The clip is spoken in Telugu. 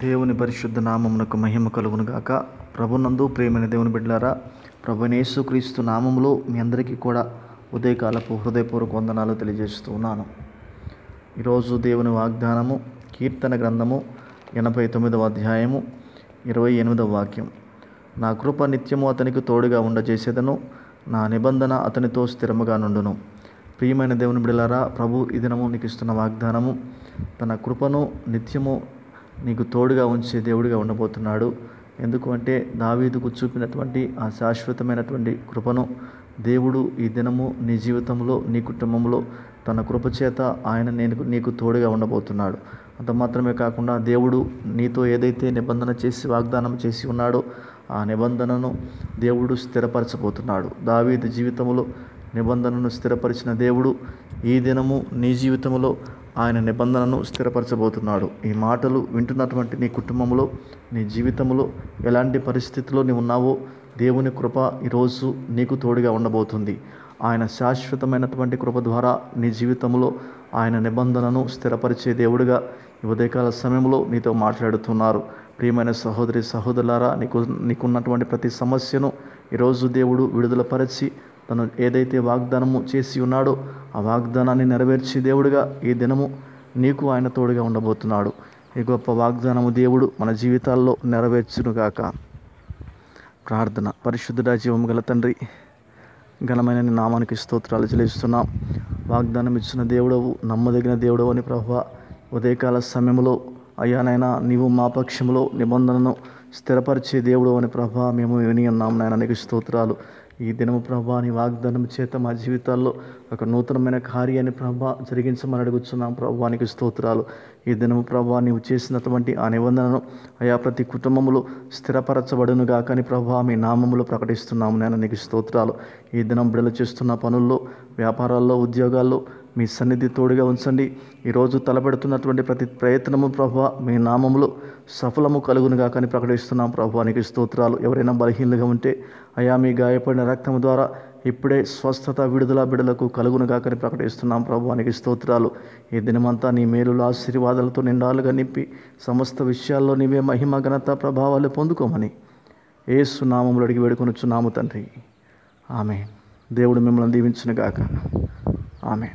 దేవుని పరిశుద్ధ నామమునకు మహిమ కలుగును గాక ప్రభునందు ప్రేమైన దేవుని బిడ్డలారా ప్రభునేసు క్రీస్తు నామములో మీ అందరికీ కూడా ఉదయకాలపు హృదయపూర్వక వందనాలు తెలియజేస్తూ ఉన్నాను. ఈరోజు దేవుని వాగ్దానము కీర్తన గ్రంథము ఎనభై తొమ్మిదవ అధ్యాయము ఇరవై ఎనిమిదవ వాక్యం. నా కృప నిత్యము అతనికి తోడుగా ఉండజేసేదను నా నిబంధన అతనితో స్థిరముగా నుండును. ప్రియమైన దేవుని బిడలారా ప్రభు ఈ దినము నీకు ఇస్తున్న వాగ్దానము తన కృపను నిత్యము నీకు తోడుగా ఉంచే దేవుడిగా ఉండబోతున్నాడు. ఎందుకు అంటే దావీదుకు చూపినటువంటి ఆ శాశ్వతమైనటువంటి కృపను దేవుడు ఈ దినము నీ జీవితంలో నీ కుటుంబంలో తన కృప చేత ఆయన నేను నీకు తోడుగా ఉండబోతున్నాడు. అంత మాత్రమే కాకుండా దేవుడు నీతో ఏదైతే నిబంధన చేసి వాగ్దానం చేసి ఉన్నాడో ఆ నిబంధనను దేవుడు స్థిరపరచబోతున్నాడు. దావీదు జీవితంలో నిబంధనను స్థిరపరిచిన దేవుడు ఈ దినము నీ జీవితంలో ఆయన నిబంధనను స్థిరపరచబోతున్నాడు. ఈ మాటలు వింటున్నటువంటి నీ కుటుంబంలో నీ జీవితంలో ఎలాంటి పరిస్థితిలో నీవు ఉన్నావో దేవుని కృప ఈరోజు నీకు తోడుగా ఉండబోతుంది. ఆయన శాశ్వతమైనటువంటి కృప ద్వారా నీ జీవితంలో ఆయన నిబంధనను స్థిరపరిచే దేవుడిగా ఉదయకాల సమయంలో నీతో మాట్లాడుతున్నారు. ప్రియమైన సహోదరి సహోదరులారా నీకు నీకున్నటువంటి ప్రతి సమస్యను ఈరోజు దేవుడు విడుదలపరిచి తను ఏదైతే వాగ్దానము చేసి ఉన్నాడో ఆ వాగ్దానాన్ని నెరవేర్చి దేవుడిగా ఈ దినము నీకు ఆయన తోడుగా ఉండబోతున్నాడు. ఈ గొప్ప వాగ్దానము దేవుడు మన జీవితాల్లో నెరవేర్చునుగాక. ప్రార్థన. పరిశుద్ధుడా జీవం గల తండ్రి ఘనమైన నామానికి స్తోత్రాలు చెల్లిస్తున్నాం. వాగ్దానం ఇచ్చిన దేవుడవు నమ్మదగిన దేవుడవు అని ప్రభు ఉదయకాల సమయంలో అయ్యానైనా నీవు మా పక్షంలో నిబంధనను స్థిరపరిచే దేవుడు అని ప్రభా మేము విని ఉన్నాం నాయన. నీకు స్తోత్రాలు ఈ దినము ప్రభా నీ వాగ్దానం చేత మా జీవితాల్లో ఒక నూతనమైన కార్యాన్ని ప్రభా జరిగించమని అడుగుతున్నాం ప్రభానికి స్తోత్రాలు. ఈ దినము ప్రభా నీవు చేసినటువంటి ఆ నిబంధనను అయా ప్రతి కుటుంబంలో స్థిరపరచబడును గాకని ప్రభా మీ నామములో ప్రకటిస్తున్నాము. నేను నీకు స్తోత్రాలు. ఈ దినం బిడలు చేస్తున్న పనుల్లో వ్యాపారాల్లో ఉద్యోగాల్లో మీ సన్నిధి తోడుగా ఉంచండి. ఈరోజు తలపెడుతున్నటువంటి ప్రతి ప్రయత్నము ప్రభావ మీ నామములు సఫలము కలుగునుగా కానీ ప్రకటిస్తున్నాం ప్రభువానికి స్తోత్రాలు. ఎవరైనా బలహీనలుగా ఉంటే అయా మీ గాయపడిన రక్తము ద్వారా ఇప్పుడే స్వస్థత విడుదల బిడలకు కలుగునుగా కానీ ప్రకటిస్తున్నాం ప్రభువానికి స్తోత్రాలు. ఈ దినమంతా నీ మేలుల ఆశీర్వాదాలతో నిండాలుగా నింపి సమస్త విషయాల్లో నీవే మహిమ ఘనత ప్రభావాలు పొందుకోమని ఏసు నామములు అడిగి వేడుకొనుచున్నాము తండ్రి. ఆమె దేవుడు మిమ్మల్ని దీవించునుగాక. ఆమె